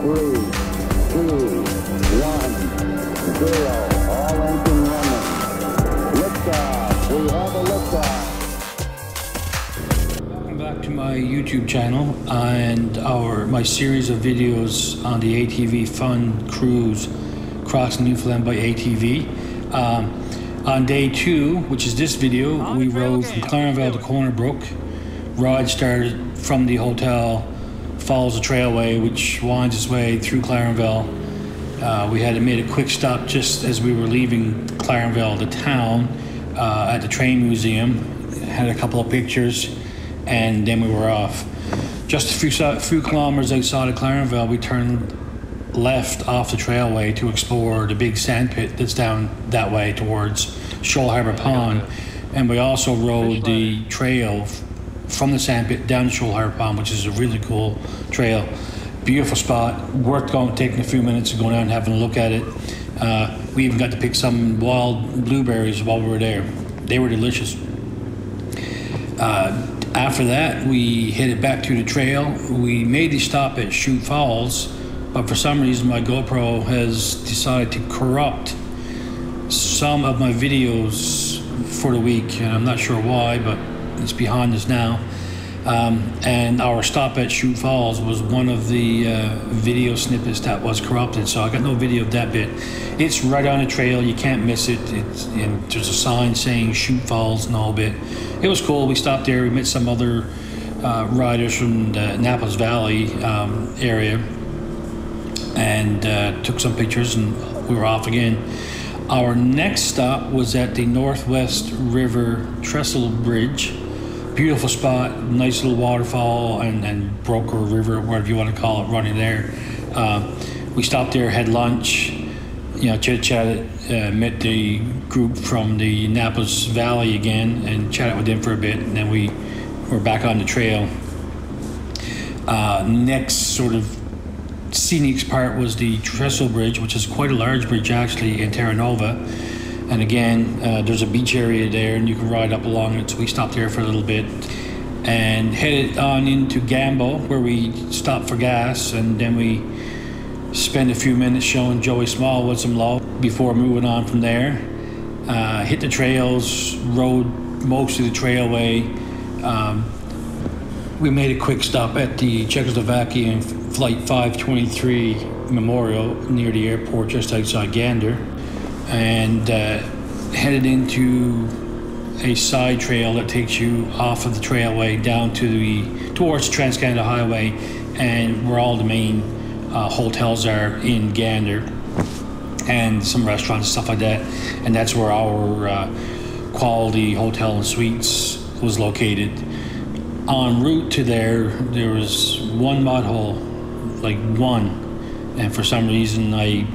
three, two, one, zero. All engine running. Liftoff. We have a liftoff. Welcome back to my YouTube channel and our my series of videos on the ATV FUN Crew's crossing Newfoundland by ATV. Um, on day two, which is this video, we rode from Clarenville to Corner Brook. Ride started from the hotel, follows the trailway, which winds its way through Clarenville. Uh, we had made a quick stop just as we were leaving Clarenville, the town, uh, at the train museum. Had a couple of pictures, and then we were off. Just a few, few kilometers outside of Clarenville, we turned left off the trailway to explore the big sand pit that's down that way towards Shoal Harbour Pond. And we also rode the trail from the sand pit down to Shoal Harbour Pond, which is a really cool trail. Beautiful spot. Worth going, taking a few minutes to go down and having a look at it. Uh, we even got to pick some wild blueberries while we were there. They were delicious. Uh, after that, we headed back to the trail. We made the stop at Shute Falls, but for some reason, my GoPro has decided to corrupt some of my videos for the week, and I'm not sure why, but it's behind us now. Um, and our stop at Shute Falls was one of the uh, video snippets that was corrupted, so I got no video of that bit. It's right on the trail, you can't miss it. It's, and there's a sign saying Shute Falls and all bit. It was cool. We stopped there. We met some other uh, riders from the Annapolis Valley um, area and uh, took some pictures, and we were off again. Our next stop was at the Northwest River Trestle Bridge beautiful spot, nice little waterfall, and, and Broker River, whatever you want to call it, running there. Uh, we stopped there, had lunch, you know, chit chatted, uh, met the group from the Annapolis Valley again, and chatted with them for a bit, and then we were back on the trail. Uh, next sort of scenic part was the Trestle Bridge, which is quite a large bridge actually in Terra Nova and again, uh, there's a beach area there, and you can ride up along it. So we stopped there for a little bit and headed on into Gambo, where we stopped for gas, and then we spent a few minutes showing Joey Smallwood some love before moving on from there. Uh, hit the trails, rode most of the trailway. Um, we made a quick stop at the Czechoslovakian Flight 523 Memorial near the airport just outside Gander and uh, headed into a side trail that takes you off of the trailway down to the towards Trans-Canada Highway, and where all the main uh, hotels are in Gander, and some restaurants and stuff like that. And that's where our uh, quality hotel and suites was located. En route to there, there was one mud hole, like one, and for some reason I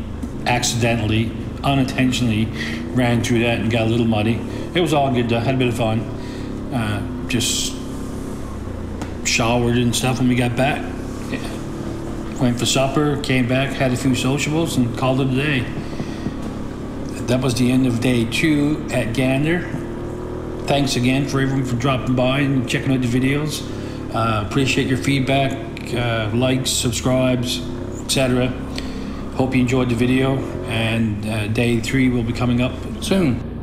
accidentally unintentionally ran through that and got a little muddy. It was all good though, had a bit of fun. Uh, just showered and stuff when we got back. Went for supper, came back, had a few sociables, and called it a day. That was the end of day two at Gander. Thanks again for everyone for dropping by and checking out the videos. Uh, appreciate your feedback, uh, likes, subscribes, etc. Hope you enjoyed the video, and uh, day three will be coming up soon.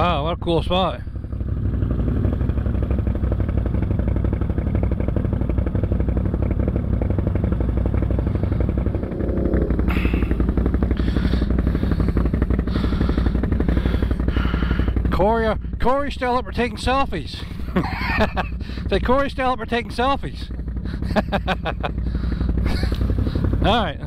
Wow, what a cool spot. Corey, uh, Corey still up taking selfies. Say, Corey still up for taking selfies. All right.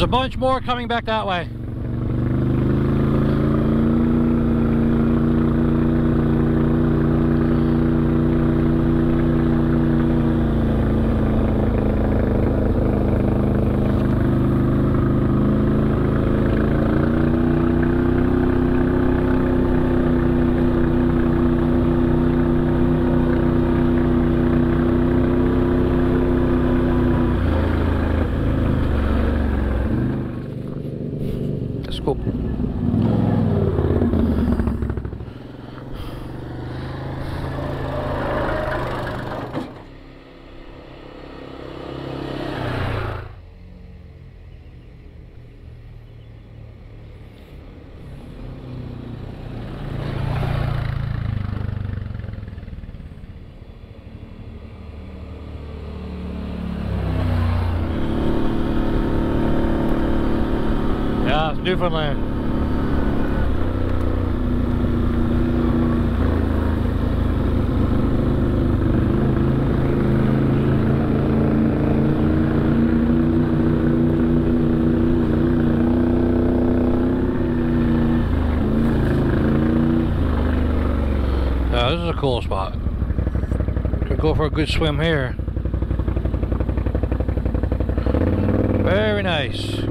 There's a bunch more coming back that way. That's cool. Yeah, it's Newfoundland. Yeah, this is a cool spot. Could go for a good swim here. Very nice.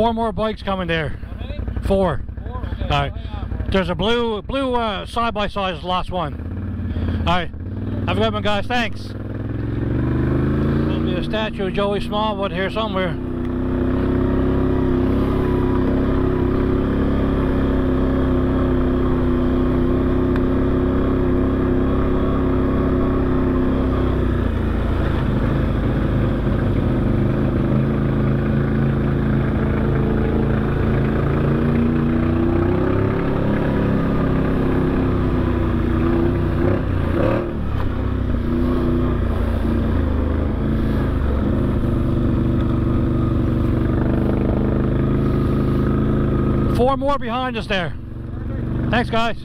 Four more bikes coming there. Four. All right. There's a blue blue uh, side by side is the last one. All right. Have a good one, guys. Thanks. There'll be a statue of Joey Smallwood here somewhere. Four more behind us there. Thanks, guys.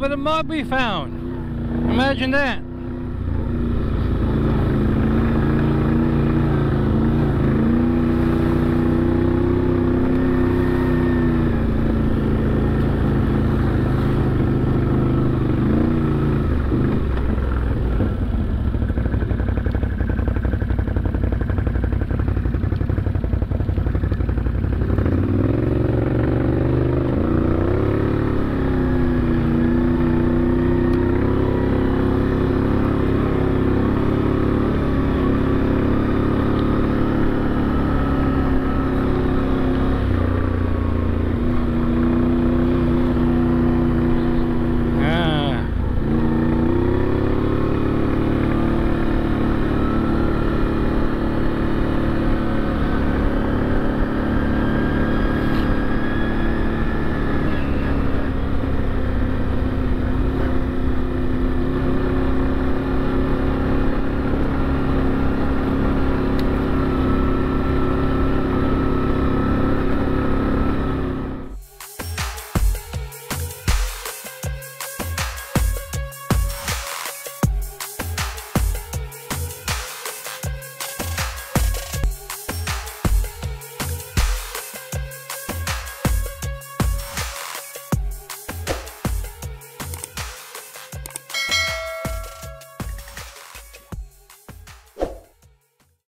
Bit of mud we found. Imagine that.